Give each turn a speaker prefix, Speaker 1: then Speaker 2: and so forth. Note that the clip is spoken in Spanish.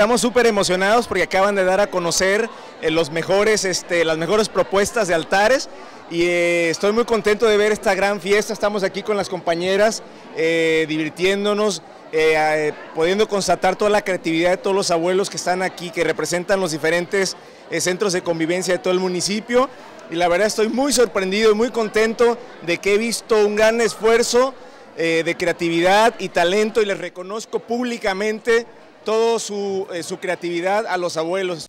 Speaker 1: Estamos súper emocionados porque acaban de dar a conocer eh, los mejores, este, las mejores propuestas de altares y eh, estoy muy contento de ver esta gran fiesta. Estamos aquí con las compañeras eh, divirtiéndonos, pudiendo constatar toda la creatividad de todos los abuelos que están aquí, que representan los diferentes centros de convivencia de todo el municipio. Y la verdad estoy muy sorprendido y muy contento de que he visto un gran esfuerzo de creatividad y talento y les reconozco públicamente toda su, eh, su creatividad a los abuelos.